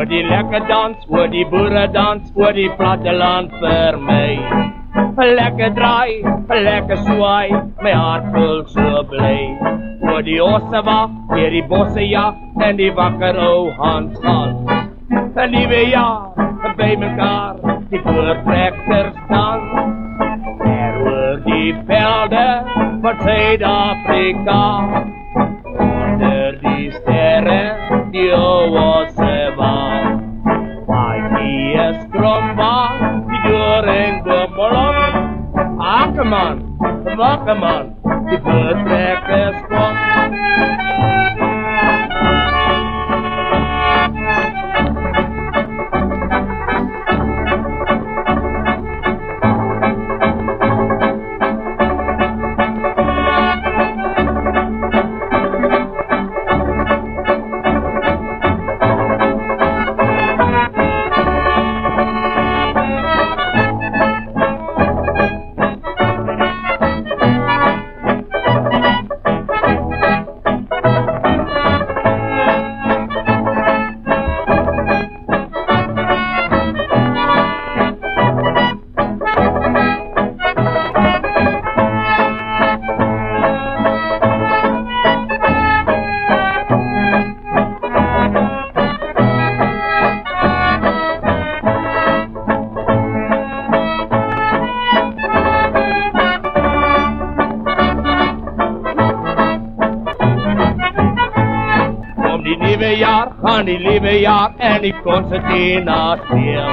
Oor die lekker dans, oor die boere dans, oor die platteland vir my. Lekker draai, lekker swaai, my hart voel so bly. Oor die osse wag, deur die bosse ja, en die wakker ou Hans gaan. 'n Nuwe jaar by mekaar, die voortrekkers dan. Er oor die velde van Suid-Afrika. Onder die sterre, die die doring bommelop. Akkerman, wakkerman, die voortrekkers jaar gaan die liewe jaar en die konsertina speel.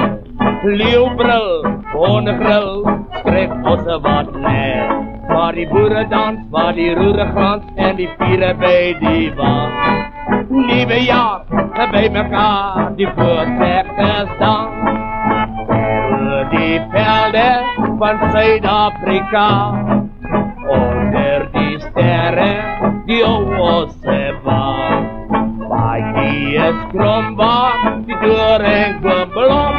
Leeuwbril, honnegril, skryf ons wat net. Waar die boere dans, waar die roere glans en die viere by die wand. Nuwe jaar, by mekaar, die voortrekkers dan. Die velde van Suid-Afrika. Yes, Grumba, die Göring, Blom,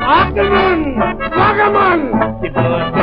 Ackermann, Wackermann, die Börse.